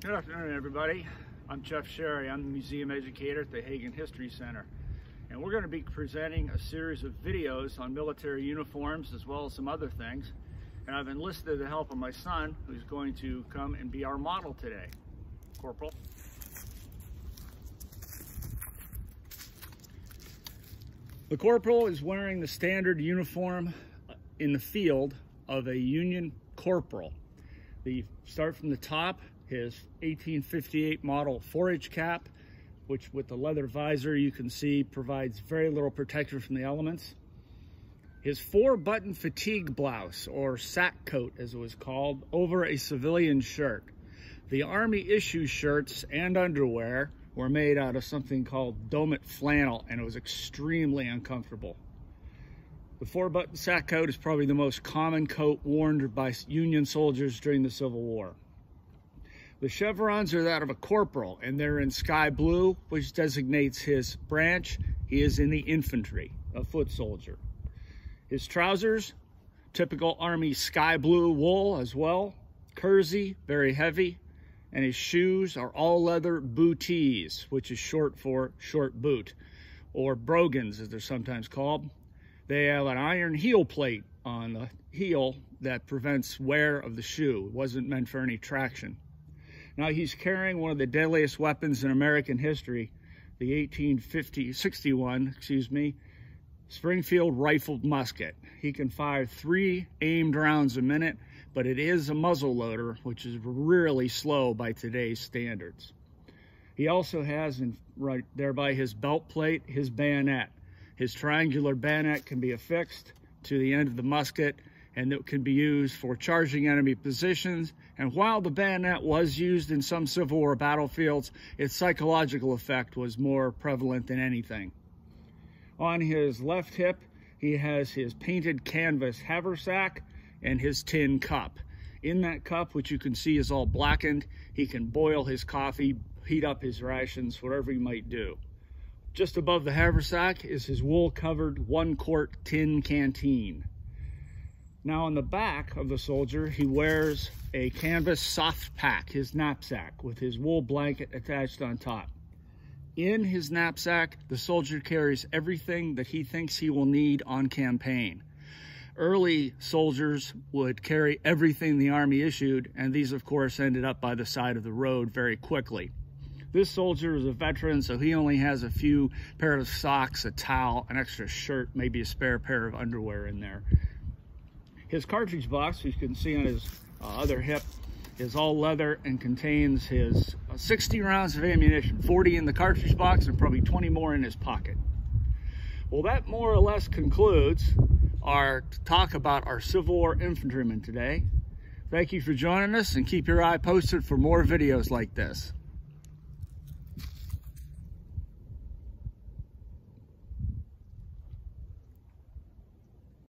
Good afternoon, everybody. I'm Jeff Sherry. I'm the museum educator at the Hagen History Center. And we're going to be presenting a series of videos on military uniforms as well as some other things. And I've enlisted the help of my son, who's going to come and be our model today. Corporal. The corporal is wearing the standard uniform in the field of a Union corporal. The start from the top, his 1858 model forage cap, which with the leather visor you can see provides very little protection from the elements. His four-button fatigue blouse, or sack coat as it was called, over a civilian shirt. The Army issue shirts and underwear were made out of something called Domet flannel, and it was extremely uncomfortable. The four-button sack coat is probably the most common coat worn by Union soldiers during the Civil War. The chevrons are that of a corporal, and they're in sky blue, which designates his branch. He is in the infantry, a foot soldier. His trousers, typical Army sky blue wool as well. Kersey, very heavy. And his shoes are all leather bootees, which is short for short boot, or brogans as they're sometimes called. They have an iron heel plate on the heel that prevents wear of the shoe. It wasn't meant for any traction. Now he's carrying one of the deadliest weapons in American history, the 1850, 61, excuse me, Springfield rifled musket. He can fire three aimed rounds a minute, but it is a muzzle loader, which is really slow by today's standards. He also has, in, right there by his belt plate, his bayonet. His triangular bayonet can be affixed to the end of the musket and it can be used for charging enemy positions. And while the bayonet was used in some Civil War battlefields, its psychological effect was more prevalent than anything. On his left hip, he has his painted canvas haversack and his tin cup. In that cup, which you can see is all blackened, he can boil his coffee, heat up his rations, whatever he might do. Just above the haversack is his wool-covered one-quart tin canteen. Now on the back of the soldier, he wears a canvas soft pack, his knapsack, with his wool blanket attached on top. In his knapsack, the soldier carries everything that he thinks he will need on campaign. Early soldiers would carry everything the Army issued, and these, of course, ended up by the side of the road very quickly. This soldier is a veteran, so he only has a few pair of socks, a towel, an extra shirt, maybe a spare pair of underwear in there. His cartridge box, as you can see on his uh, other hip, is all leather and contains his uh, 60 rounds of ammunition, 40 in the cartridge box and probably 20 more in his pocket. Well, that more or less concludes our talk about our Civil War infantrymen today. Thank you for joining us and keep your eye posted for more videos like this.